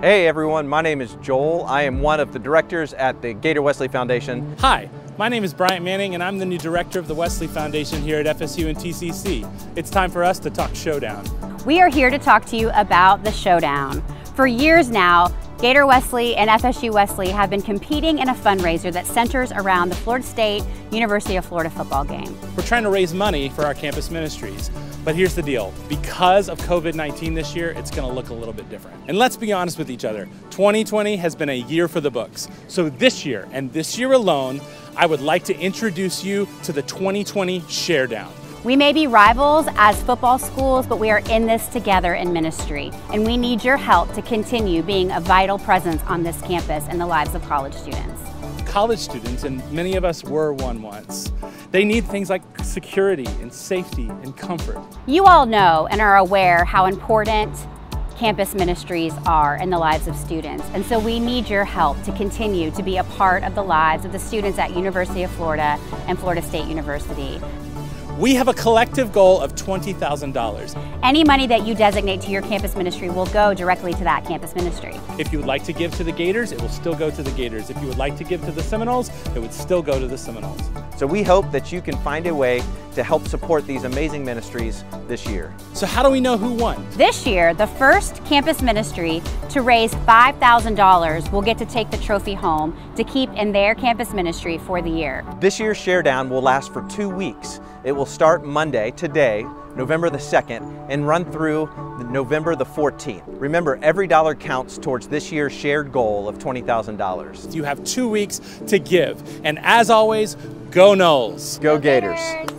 Hey everyone, my name is Joel. I am one of the directors at the Gator Wesley Foundation. Hi, my name is Bryant Manning and I'm the new director of the Wesley Foundation here at FSU and TCC. It's time for us to talk Showdown. We are here to talk to you about the Showdown. For years now, Gator Wesley and FSU Wesley have been competing in a fundraiser that centers around the Florida State University of Florida football game. We're trying to raise money for our campus ministries. But here's the deal because of COVID 19 this year, it's going to look a little bit different. And let's be honest with each other 2020 has been a year for the books. So this year, and this year alone, I would like to introduce you to the 2020 Share Down. We may be rivals as football schools, but we are in this together in ministry. And we need your help to continue being a vital presence on this campus in the lives of college students. College students, and many of us were one once, they need things like security and safety and comfort. You all know and are aware how important campus ministries are in the lives of students. And so we need your help to continue to be a part of the lives of the students at University of Florida and Florida State University. We have a collective goal of $20,000. Any money that you designate to your campus ministry will go directly to that campus ministry. If you would like to give to the Gators, it will still go to the Gators. If you would like to give to the Seminoles, it would still go to the Seminoles. So we hope that you can find a way to help support these amazing ministries this year. So how do we know who won? This year, the first campus ministry to raise $5,000 will get to take the trophy home to keep in their campus ministry for the year. This year's Share Down will last for two weeks. It will start Monday, today, November the 2nd, and run through November the 14th. Remember, every dollar counts towards this year's shared goal of $20,000. You have two weeks to give. And as always, go Noles. Go Gators.